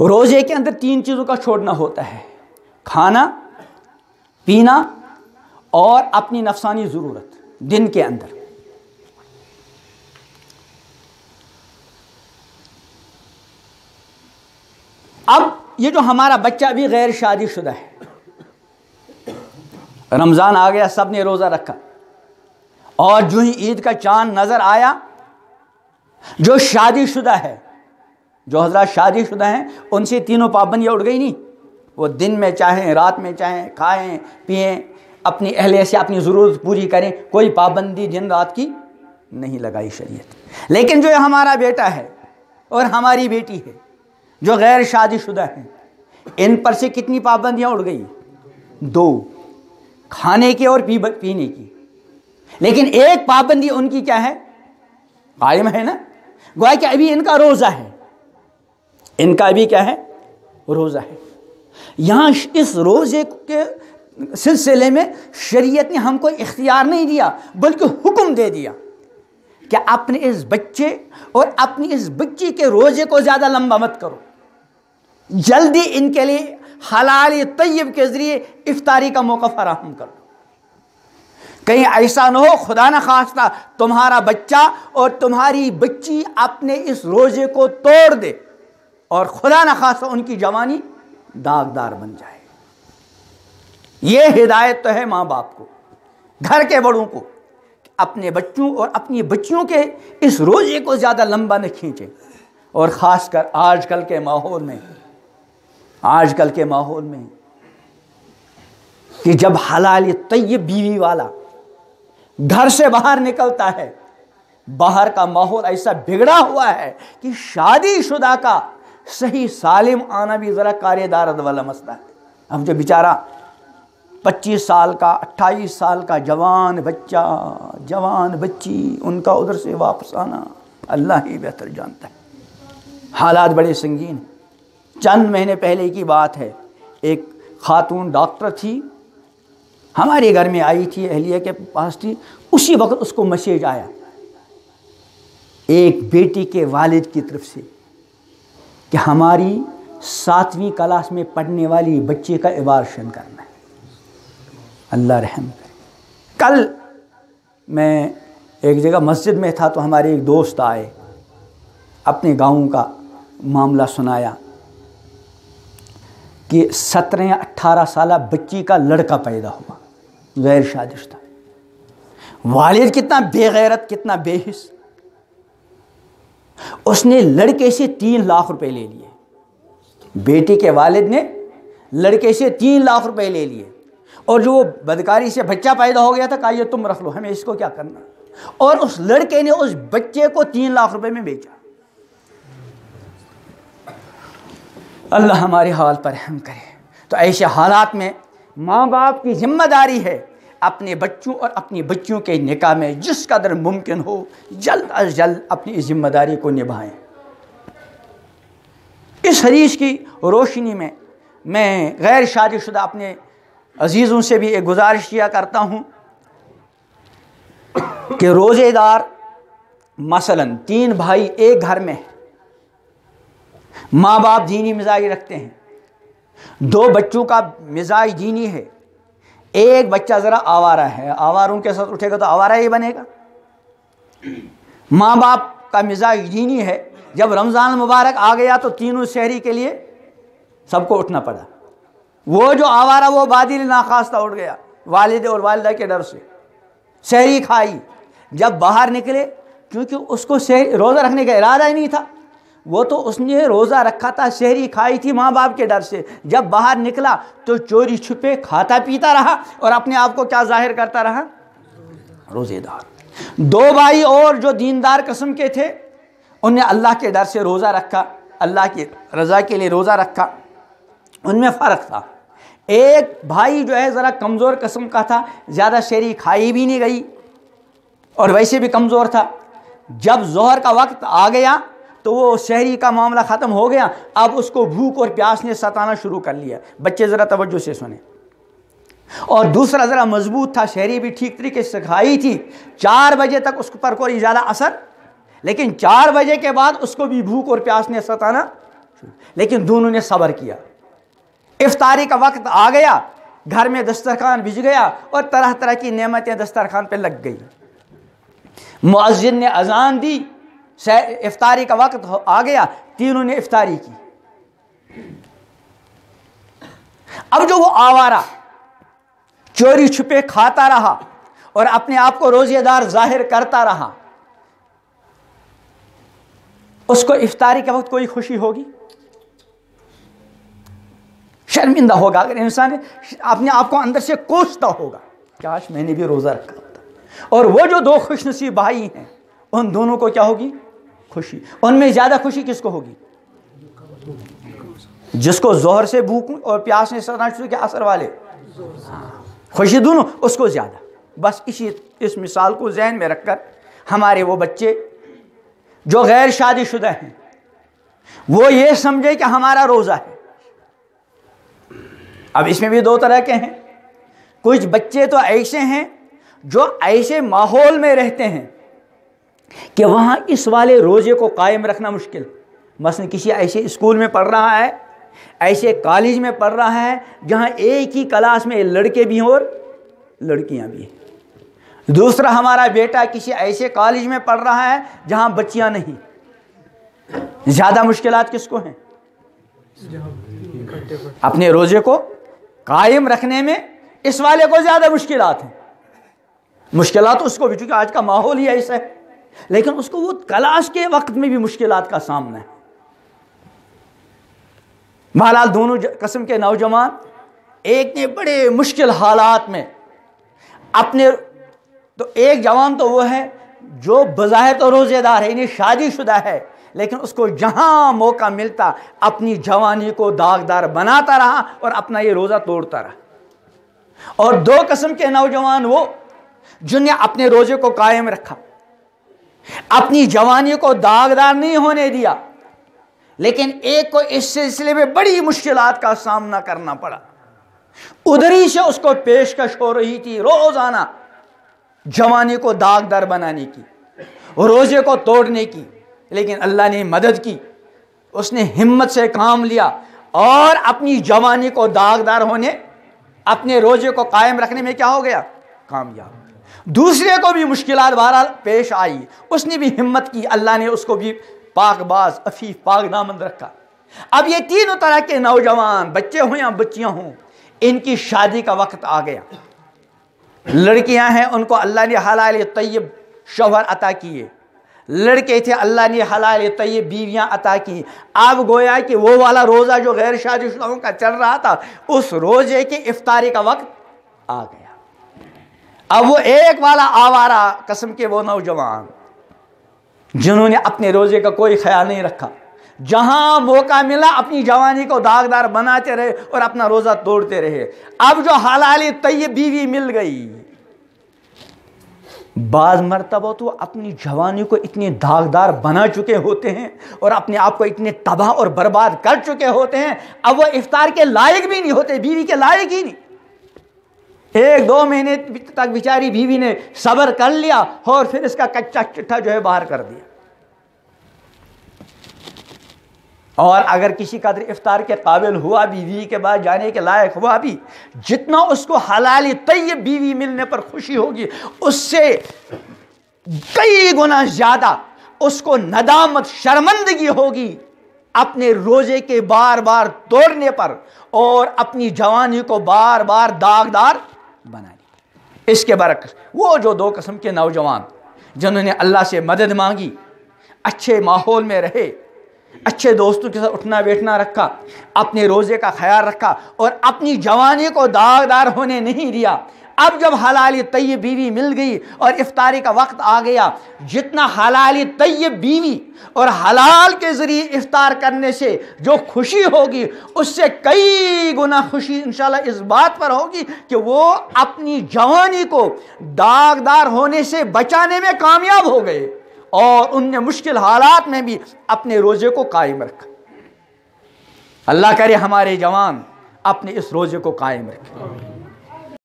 روزے کے اندر تین چیزوں کا چھوڑنا ہوتا ہے۔ کھانا، پینا اور اپنی نفسانی ضرورت دن کے اندر۔ اب یہ جو ہمارا بچہ ابھی غیر شادی شدہ ہے۔ رمضان آ گیا، سب نے روزہ رکھا۔ اور جو ہی عید کا چاند نظر آیا، جو شادی شدہ ہے جو حضرات شادی شدہ ہیں، ان سے تینوں پابندیاں اٹھ گئی نہیں۔ وہ دن میں چاہیں، رات میں چاہیں، کھائیں پئیں اپنی اہلیہ سے اپنی ضرورت پوری کریں، کوئی پابندی دن رات کی نہیں لگائی شریعت۔ لیکن جو ہمارا بیٹا ہے اور ہماری بیٹی ہے، جو غیر شادی شدہ ہیں، ان پر سے کتنی پابندیاں اڑ گئی؟ دو، کھانے کی اور پینے کی۔ لیکن ایک پابندی ان کی کیا ہے؟ قائم ہے نا؟ گویا کہ ابھی ان کا روزہ ہے۔ ان کا ابھی کیا ہے؟ روزہ ہے۔ یہاں اس روزے کے سلسلے میں شریعت نے ہم کو اختیار نہیں دیا، بلکہ حکم دے دیا کہ اپنے اس بچے اور اپنی اس بچی کے روزے کو زیادہ لمبا مت کرو۔ جلدی ان کے لیے حلال طیب کے ذریعے افطاری کا موقع فراہم کرو۔ کہیں ایسا نہ ہو، خدا نہ خواستہ تمہارا بچہ اور تمہاری بچی اپنے اس روزے کو توڑ دے۔ اور خدا نہ ان کی جوانی داغدار بن جائے یہ ہدایت تو ہے ماں باپ کو، گھر کے بڑوں کو اپنے بچوں اور اپنی بچیوں کے اس روزے کو زیادہ لمبا نہ کھینچیں اور خاص کر آج کل کے ماحول میں، آج کل کے ماحول میں، کہ جب حلال طیب بیوی والا گھر سے باہر نکلتا ہے، باہر کا ماحول ایسا بگڑا ہوا ہے کہ شادی شدہ کا صحیح سالم آنا بھی ذرا کار دارد والا مسئلہ ہے۔ اب جو بیچارہ پچیس سال کا، اٹھائیس سال کا جوان بچہ، جوان بچی، ان کا ادھر سے واپس آنا اللہ ہی بہتر جانتا ہے۔ حالات بڑے سنگین ہیں۔ چند مہینے پہلے کی بات ہے۔ ایک خاتون ڈاکٹر تھی، ہمارے گھر میں آئی تھی، اہلیہ کے پاس تھی۔ اسی وقت اس کو میسیج آیا۔ ایک بیٹی کے والد کی طرف سے کہ ہماری ساتویں کلاس میں پڑھنے والی بچے کا عبارشن کرنا ہے۔ اللہ رحم کرے۔ کل میں ایک جگہ مسجد میں تھا تو ہمارے ایک دوست آئے، اپنے گاؤں کا معاملہ سنایا کہ سترہ یا اٹھارہ سالہ بچی کا لڑکا پیدا ہوا، غیر شادشتہ۔ والد کتنا بے غیرت، کتنا بے حص اس نے لڑکے سے تین لاکھ روپے لے لیے۔ بیٹی کے والد نے لڑکے سے تین لاکھ روپے لے لیے۔ اور جو وہ بدکاری سے بچہ پیدا ہو گیا تھا کہا یہ تم رکھ لو، ہمیں اس کو کیا کرنا؟ اور اس لڑکے نے اس بچے کو تین لاکھ روپے میں بیچا۔ اللہ ہمارے حال پر رحم کرے۔ تو ایسے حالات میں ماں باپ کی ذمہ داری ہے اپنے بچوں اور اپنی بچیوں کے نکاح میں جس قدر ممکن ہو، جلد از جلد اپنی ذمہ داری کو نبھائیں۔ اس حدیث کی روشنی میں میں غیر شادی شدہ اپنے عزیزوں سے بھی ایک گزارش کیا کرتا ہوں کہ روزے دار مثلا تین بھائی ایک گھر میں ماں باپ دینی مزاج رکھتے ہیں۔ دو بچوں کا مزاج دینی ہے۔ ایک بچہ ذرا آوارہ ہے، آواروں کے ساتھ اٹھے گا تو آوارہ ہی بنے گا۔ ماں باپ کا مزاج دینی ہے، جب رمضان مبارک آ گیا تو تینوں شہری کے لیے سب کو اٹھنا پڑا۔ وہ جو آوارہ، وہ بادل ناخواستہ اٹھ گیا والد اور والدہ کے ڈر سے۔ شہری کھائی، جب باہر نکلے، کیونکہ اس کو روزہ رکھنے کا ارادہ ہی نہیں تھا۔ وہ تو اس نے روزہ رکھا تھا، شہری کھائی تھی ماں باپ کے ڈر سے۔ جب باہر نکلا تو چوری چھپے کھاتا پیتا رہا اور اپنے آپ کو کیا ظاہر کرتا رہا؟ روزے دار۔ دو بھائی اور جو دیندار قسم کے تھے ان نے اللہ کے ڈر سے روزہ رکھا، اللہ کی رضا کے لیے روزہ رکھا۔ ان میں فرق تھا۔ ایک بھائی جو ہے، ذرا کمزور قسم کا تھا، زیادہ شہری کھائی بھی نہیں گئی اور ویسے بھی کمزور تھا۔ جب ظہر کا وقت آ گیا تو وہ شہری کا معاملہ ختم ہو گیا۔ اب اس کو بھوک اور پیاس نے ستانا شروع کر لیا۔ بچے ذرا توجہ سے سنیں۔ اور دوسرا ذرا مضبوط تھا، شہری بھی ٹھیک طریقے سے کھائی تھی۔ چار بجے تک اس پر کوئی زیادہ اثر۔ لیکن چار بجے کے بعد اس کو بھی بھوک اور پیاس نے ستانا۔ لیکن دونوں نے صبر کیا۔ افطاری کا وقت آ گیا۔ گھر میں دسترخوان بج گیا اور طرح طرح کی نعمتیں دسترخوان پہ لگ گئی۔ معذن نے اذان دی۔ افطاری کا وقت آ گیا، تینوں نے افطاری کی۔ اب جو وہ آوارہ، چوری چھپے کھاتا رہا اور اپنے آپ کو روزے دار ظاہر کرتا رہا، اس کو افطاری کے وقت کوئی خوشی ہوگی؟ شرمندہ ہوگا۔ اگر انسان اپنے آپ کو اندر سے کوشتا ہوگا، کاش میں نے بھی روزہ رکھا ہوتا۔ اور وہ جو دو خوش نصیب بھائی ہیں، ان دونوں کو کیا ہوگی؟ خوشی۔ ان میں زیادہ خوشی کس کو ہوگی؟ جس کو زہر سے بھوک اور پیاس نے شروع کیا، اثر والے۔ ہاں، خوشی دونوں، اس کو زیادہ۔ بس اسی، اس مثال کو ذہن میں رکھ کر ہمارے وہ بچے جو غیر شادی شدہ ہیں، وہ یہ سمجھے کہ ہمارا روزہ ہے۔ اب اس میں بھی دو طرح کے ہیں۔ کچھ بچے تو ایسے ہیں جو ایسے ماحول میں رہتے ہیں۔ کہ وہاں اس والے روزے کو قائم رکھنا مشکل۔ مثلا کسی ایسے اسکول میں پڑھ رہا ہے، ایسے کالج میں پڑھ رہا ہے، جہاں ایک ہی کلاس میں لڑکے بھی ہیں اور لڑکیاں بھی ہیں۔ دوسرا، ہمارا بیٹا کسی ایسے کالج میں پڑھ رہا ہے جہاں بچیاں نہیں۔ زیادہ مشکلات کس کو ہیں؟ اپنے روزے کو قائم رکھنے میں اس والے کو زیادہ مشکلات ہیں۔ مشکلات اس کو بھی، چونکہ آج کا ماحول ہی ایسا ہے۔ لیکن اس کو وہ کلاش کے وقت میں بھی مشکلات کا سامنا ہے۔ محلال دونوں قسم کے نوجوان ایک نے بڑے مشکل حالات میں اپنے تو ایک جوان تو وہ ہے جو بظاہر تو روزے دار ہے انہیں شادی شدہ ہے، لیکن اس کو جہاں موقع ملتا اپنی جوانی کو داغدار بناتا رہا اور اپنا یہ روزہ توڑتا رہا۔ اور دو قسم کے نوجوان وہ جن نے اپنے روزے کو قائم رکھا۔ اپنی جوانی کو داغدار نہیں ہونے دیا۔ لیکن ایک کو اس سلسلے میں بڑی مشکلات کا سامنا کرنا پڑا۔ ادھری سے اس کو پیشکش ہو رہی تھی، روزانہ جوانی کو داغدار بنانے کی، روزے کو توڑنے کی۔ لیکن اللہ نے مدد کی، اس نے ہمت سے کام لیا اور اپنی جوانی کو داغدار ہونے، اپنے روزے کو قائم رکھنے میں کیا ہو گیا؟ کامیاب۔ دوسرے کو بھی مشکلات بہرحال پیش آئی۔ اس نے بھی ہمت کی۔ اللہ نے اس کو بھی پاک باز افیف پاک دامند رکھا۔ اب یہ تینوں طرح کے نوجوان بچے ہوں یا بچیاں ہوں، ان کی شادی کا وقت آ گیا۔ لڑکیاں ہیں، ان کو اللہ نے حلال طیب شوہر عطا کیے۔ لڑکے تھے، اللہ نے حلال طیب بیویاں عطا کی اب گویا کہ وہ والا روزہ جو غیر شادی شدہوں کا چل رہا تھا، اس روزے کے افطاری کا وقت آ گیا۔ اب وہ ایک والا آوارہ قسم کے وہ نوجوان جنہوں نے اپنے روزے کا کوئی خیال نہیں رکھا، جہاں موقع ملا اپنی جوانی کو داغدار بناتے رہے اور اپنا روزہ توڑتے رہے۔ اب جو حلال طیب بیوی مل گئی۔ بعض مرتبہ تو اپنی جوانی کو اتنے داغدار بنا چکے ہوتے ہیں اور اپنے آپ کو اتنے تباہ اور برباد کر چکے ہوتے ہیں۔ اب وہ افطار کے لائق بھی نہیں ہوتے، بیوی کے لائق ہی نہیں۔ ایک دو مہینے تک بیچاری بیوی نے صبر کر لیا اور پھر اس کا کچا چٹھا جو ہے باہر کر دیا۔ اور اگر کسی قدر افطار کے قابل ہوا بیوی کے بعد جانے کے لائق ہوا بھی، جتنا اس کو حلالی طیب بیوی ملنے پر خوشی ہوگی، اس سے کئی گنا زیادہ اس کو ندامت، شرمندگی ہوگی اپنے روزے کے بار بار توڑنے پر اور اپنی جوانی کو بار بار داغدار بنا لی۔ اس کے برعکس، وہ جو دو قسم کے نوجوان جنہوں نے اللہ سے مدد مانگی، اچھے ماحول میں رہے، اچھے دوستوں کے ساتھ اٹھنا بیٹھنا رکھا، اپنے روزے کا خیال رکھا اور اپنی جوانی کو داغدار ہونے نہیں دیا اب جب حلالی طیب بیوی مل گئی اور افطاری کا وقت آ گیا، جتنا حلالی طیب بیوی اور حلال کے ذریعے افطار کرنے سے جو خوشی ہوگی، اس سے کئی گنا خوشی انشاءاللہ اس بات پر ہوگی کہ وہ اپنی جوانی کو داغدار ہونے سے بچانے میں کامیاب ہو گئے اور ان نے مشکل حالات میں بھی اپنے روزے کو قائم رکھا۔ اللہ کرے ہمارے جوان اپنے اس روزے کو قائم رکھے۔